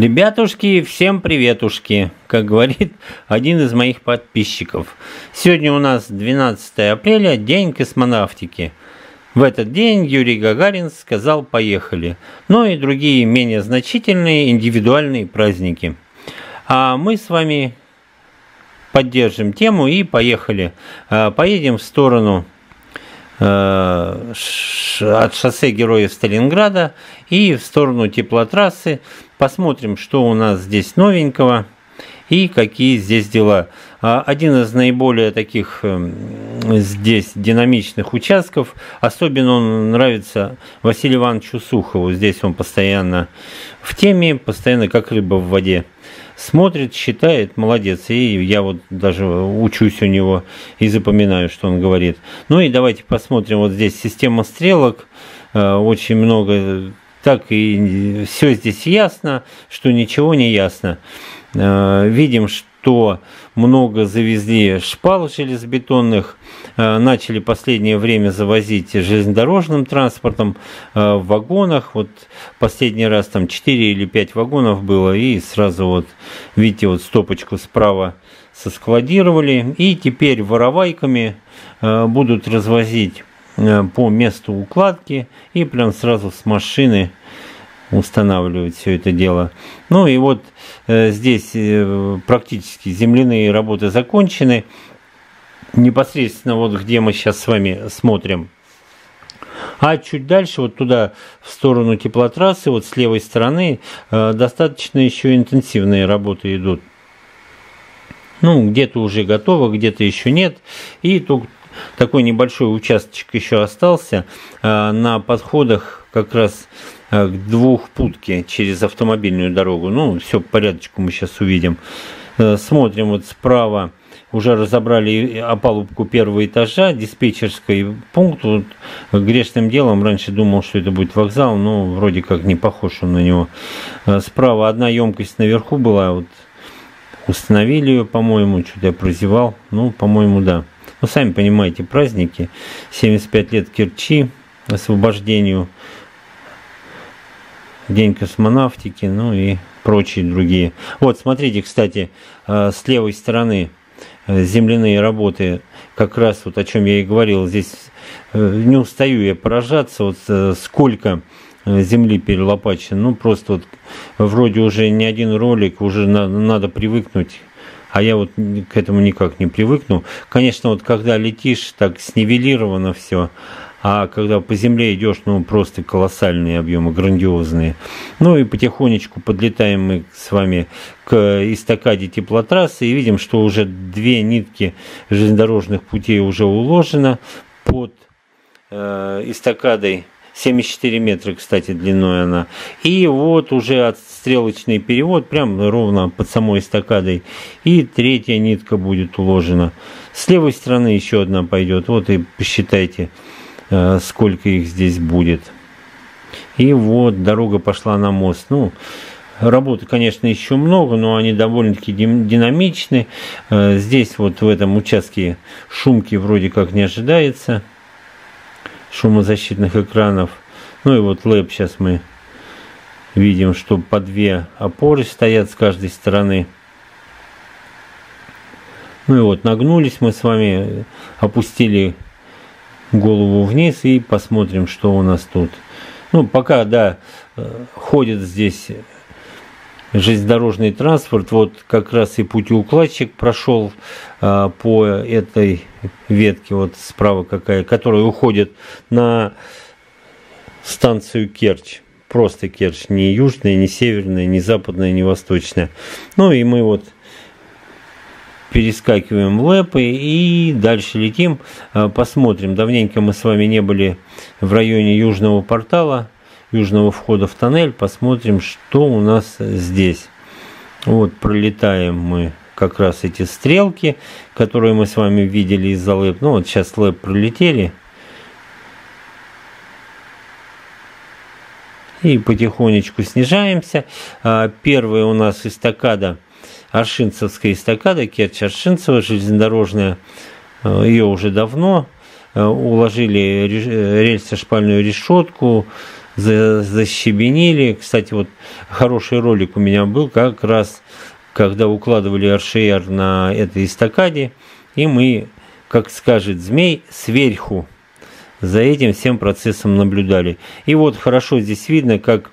Ребятушки, всем приветушки, как говорит один из моих подписчиков. Сегодня у нас 12 апреля, день космонавтики. В этот день Юрий Гагарин сказал «поехали», но и другие менее значительные индивидуальные праздники. А мы с вами поддержим тему и поехали. А, поедем в сторону от шоссе Героев Сталинграда и в сторону теплотрассы Посмотрим, что у нас здесь новенького и какие здесь дела. А, один из наиболее таких эм, здесь динамичных участков, особенно он нравится Василию Ивановичу Сухову. Здесь он постоянно в теме, постоянно как рыба в воде. Смотрит, считает, молодец. И я вот даже учусь у него и запоминаю, что он говорит. Ну и давайте посмотрим. Вот здесь система стрелок. Э, очень много так и все здесь ясно, что ничего не ясно. Э, видим, что много завезли шпал железобетонных, начали последнее время завозить железнодорожным транспортом э, в вагонах. Вот последний раз там 4 или 5 вагонов было, и сразу вот, видите, вот стопочку справа соскладировали. И теперь воровайками будут развозить Э, по месту укладки и прям сразу с машины устанавливать все это дело. Ну и вот э, здесь э, практически земляные работы закончены. Непосредственно вот где мы сейчас с вами смотрим. А чуть дальше, вот туда, в сторону теплотрассы, вот с левой стороны, э, достаточно еще интенсивные работы идут. Ну, где-то уже готово, где-то еще нет. И тут такой небольшой участочек еще остался а, на подходах как раз а, к двухпутке через автомобильную дорогу. Ну, все по порядочку мы сейчас увидим. Э, смотрим вот справа уже разобрали опалубку первого этажа, диспетчерский пункт. Вот, грешным делом раньше думал, что это будет вокзал, но вроде как не похож он на него. Э, справа одна емкость наверху была, вот установили ее, по-моему, что-то я прозевал. Ну, по-моему, да. Ну, сами понимаете, праздники, 75 лет Керчи, освобождению, День космонавтики, ну и прочие другие. Вот, смотрите, кстати, э, с левой стороны земляные работы, как раз вот о чем я и говорил, здесь э, не устаю я поражаться, вот сколько земли перелопачено, ну просто вот вроде уже не один ролик, уже надо, надо привыкнуть а я вот к этому никак не привыкну. Конечно, вот когда летишь, так снивелировано все, а когда по земле идешь, ну, просто колоссальные объемы, грандиозные. Ну и потихонечку подлетаем мы с вами к эстакаде теплотрассы и видим, что уже две нитки железнодорожных путей уже уложено под э, эстакадой 74 метра, кстати, длиной она. И вот уже отстрелочный перевод, прям ровно под самой эстакадой. И третья нитка будет уложена. С левой стороны еще одна пойдет. Вот и посчитайте, сколько их здесь будет. И вот дорога пошла на мост. Ну, Работы, конечно, еще много, но они довольно-таки динамичны. Э, здесь вот в этом участке шумки вроде как не ожидается шумозащитных экранов. Ну и вот лэп сейчас мы видим, что по две опоры стоят с каждой стороны. Ну и вот нагнулись мы с вами, опустили голову вниз и посмотрим, что у нас тут. Ну, пока, да, э, ходит здесь железнодорожный транспорт, вот как раз и путеукладчик прошел а, по этой ветке, вот справа какая, которая уходит на станцию Керчь. Просто Керчь, не южная, не северная, не западная, не восточная. Ну и мы вот перескакиваем лэпы и дальше летим. А, посмотрим. Давненько мы с вами не были в районе Южного портала южного входа в тоннель, посмотрим, что у нас здесь. Вот пролетаем мы как раз эти стрелки, которые мы с вами видели из-за лэп. Ну вот сейчас лэп пролетели. И потихонечку снижаемся. А, первая у нас эстакада, Аршинцевская эстакада, Керчь-Аршинцева, железнодорожная. А, Ее уже давно а, уложили рельсо-шпальную решетку, защебенили. Кстати, вот хороший ролик у меня был как раз, когда укладывали RCR на этой эстакаде, и мы, как скажет змей, сверху за этим всем процессом наблюдали. И вот хорошо здесь видно, как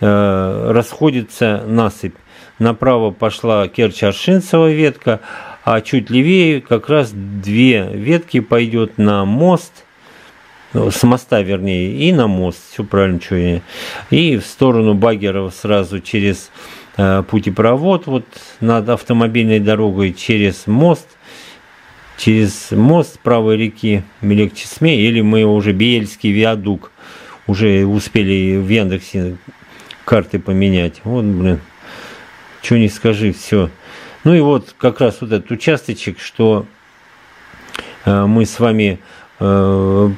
э, расходится насыпь. Направо пошла Керчь-Аршинцева ветка, а чуть левее как раз две ветки пойдет на мост, ну, с моста вернее, и на мост, все правильно, что я. И в сторону Багерова сразу через э, путепровод, вот над автомобильной дорогой, через мост, через мост правой реки Мелекчесме, или мы уже Биельский виадук, уже успели в Яндексе карты поменять. Вот, блин, что не скажи, все. Ну и вот как раз вот этот участочек, что э, мы с вами э,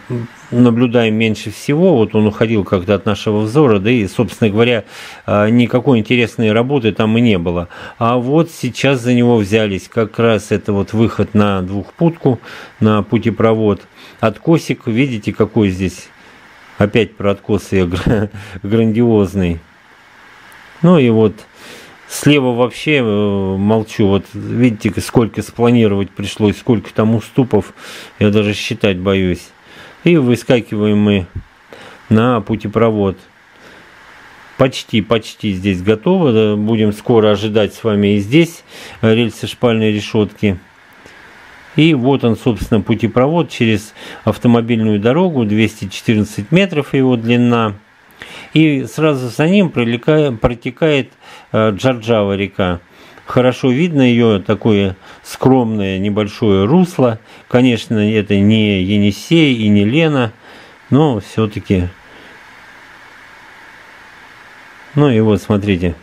наблюдаем меньше всего, вот он уходил как-то от нашего взора, да и, собственно говоря, э, никакой интересной работы там и не было. А вот сейчас за него взялись как раз это вот выход на двухпутку, на путепровод. Откосик, видите, какой здесь опять про откосы грандиозный. Ну и вот Слева вообще э, молчу. Вот видите, сколько спланировать пришлось, сколько там уступов. Я даже считать боюсь. И выскакиваем мы на путепровод. Почти, почти здесь готово. Будем скоро ожидать с вами и здесь рельсы шпальной решетки. И вот он, собственно, путепровод через автомобильную дорогу, 214 метров его длина. И сразу за ним протекает э, Джарджава река. Хорошо видно ее такое скромное небольшое русло. Конечно, это не Енисей и не Лена, но все-таки. Ну и вот смотрите,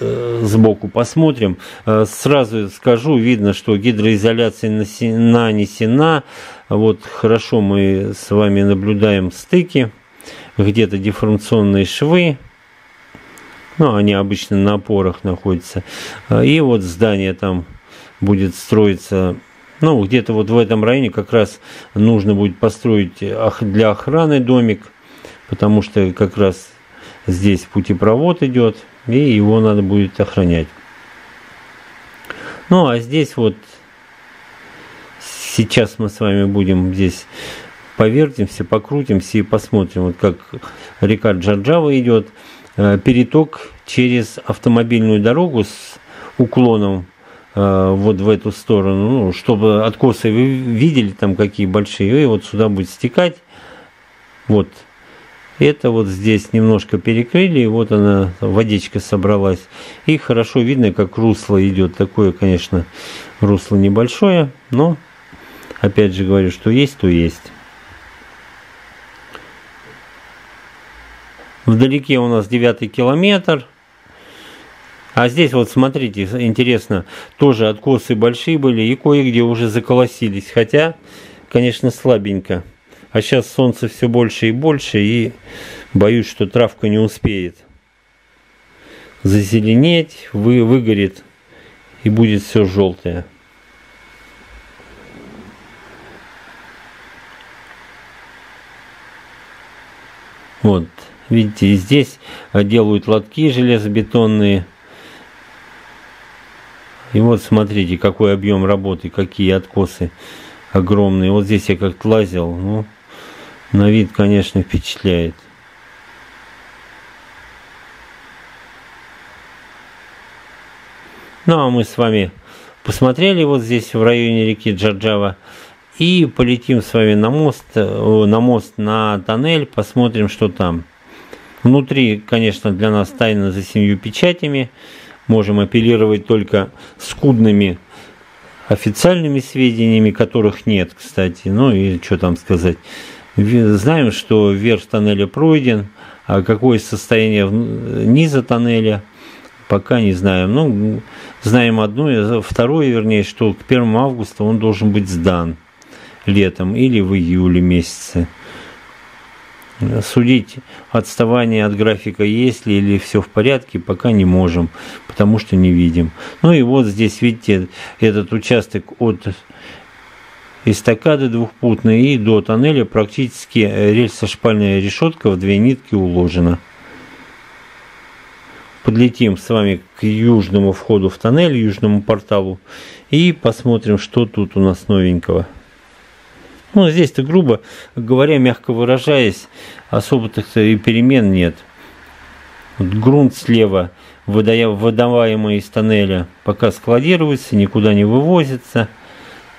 э, сбоку посмотрим. Э, сразу скажу, видно, что гидроизоляция нанесена. Вот хорошо мы с вами наблюдаем стыки где-то деформационные швы, ну, они обычно на опорах находятся, и вот здание там будет строиться, ну, где-то вот в этом районе как раз нужно будет построить для охраны домик, потому что как раз здесь путепровод идет, и его надо будет охранять. Ну, а здесь вот сейчас мы с вами будем здесь повертимся, покрутимся и посмотрим, вот как река Джарджава идет, э, переток через автомобильную дорогу с уклоном э, вот в эту сторону, ну, чтобы откосы вы видели там какие большие, и вот сюда будет стекать. Вот. Это вот здесь немножко перекрыли, и вот она, водичка собралась. И хорошо видно, как русло идет. Такое, конечно, русло небольшое, но опять же говорю, что есть, то есть. Вдалеке у нас девятый километр. А здесь вот смотрите, интересно, тоже откосы большие были и кое-где уже заколосились. Хотя, конечно, слабенько. А сейчас солнце все больше и больше, и боюсь, что травка не успеет зазеленеть, вы, выгорит и будет все желтое. Вот. Видите, здесь делают лотки железобетонные. И вот смотрите, какой объем работы, какие откосы огромные. Вот здесь я как-то лазил, ну, на вид, конечно, впечатляет. Ну, а мы с вами посмотрели вот здесь в районе реки Джарджава и полетим с вами на мост, э, на мост, на тоннель, посмотрим, что там. Внутри, конечно, для нас тайна за семью печатями. Можем апеллировать только скудными официальными сведениями, которых нет, кстати. Ну и что там сказать. Знаем, что верх тоннеля пройден, а какое состояние низа тоннеля, пока не знаем. Ну, знаем одно, второе, вернее, что к 1 августа он должен быть сдан летом или в июле месяце судить отставание от графика есть ли или все в порядке, пока не можем, потому что не видим. Ну и вот здесь, видите, этот участок от эстакады двухпутные и до тоннеля практически рельсо-шпальная решетка в две нитки уложена. Подлетим с вами к южному входу в тоннель, южному порталу и посмотрим, что тут у нас новенького. Ну, здесь-то, грубо говоря, мягко выражаясь, особо-то и перемен нет. Вот грунт слева, выдаваемый из тоннеля, пока складируется, никуда не вывозится.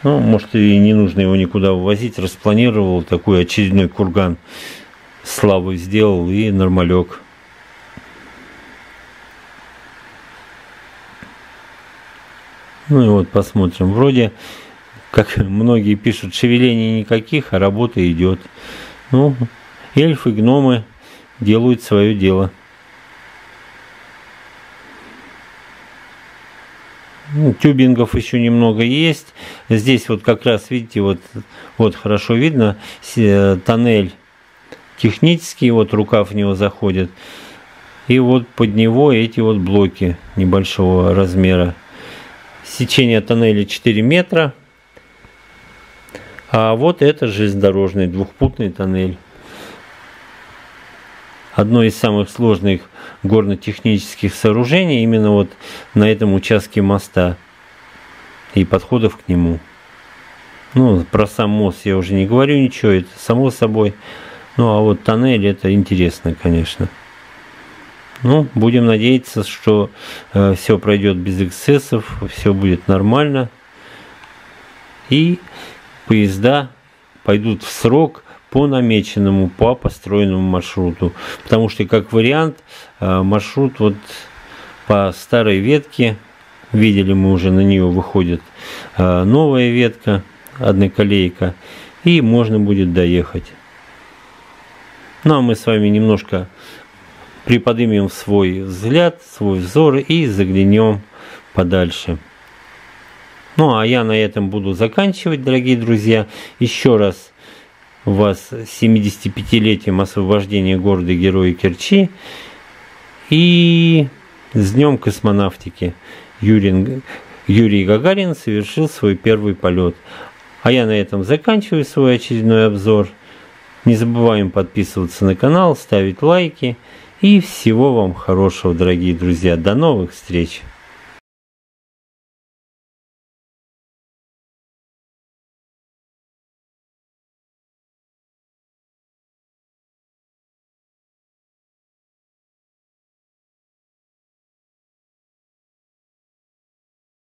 Ну, может, и не нужно его никуда вывозить. Распланировал такой очередной курган. Славу сделал и нормалек. Ну и вот посмотрим. Вроде, как многие пишут, шевелений никаких, а работа идет. Ну, эльфы, гномы делают свое дело. Ну, тюбингов еще немного есть. Здесь вот как раз, видите, вот, вот хорошо видно тоннель технический, вот рука в него заходит. И вот под него эти вот блоки небольшого размера. Сечение тоннеля 4 метра. А вот это железнодорожный двухпутный тоннель. Одно из самых сложных горно-технических сооружений именно вот на этом участке моста и подходов к нему. Ну, про сам мост я уже не говорю ничего, это само собой. Ну, а вот тоннель это интересно, конечно. Ну, будем надеяться, что э, все пройдет без эксцессов, все будет нормально. И поезда пойдут в срок по намеченному, по построенному маршруту. Потому что, как вариант, э, маршрут вот по старой ветке, видели мы уже на нее выходит э, новая ветка, одноколейка, и можно будет доехать. Ну а мы с вами немножко приподнимем свой взгляд, свой взор и заглянем подальше. Ну а я на этом буду заканчивать, дорогие друзья. Еще раз вас 75-летием освобождения города Героя Керчи и с Днем космонавтики. Юрий, Юрий Гагарин совершил свой первый полет. А я на этом заканчиваю свой очередной обзор. Не забываем подписываться на канал, ставить лайки. И всего вам хорошего, дорогие друзья. До новых встреч!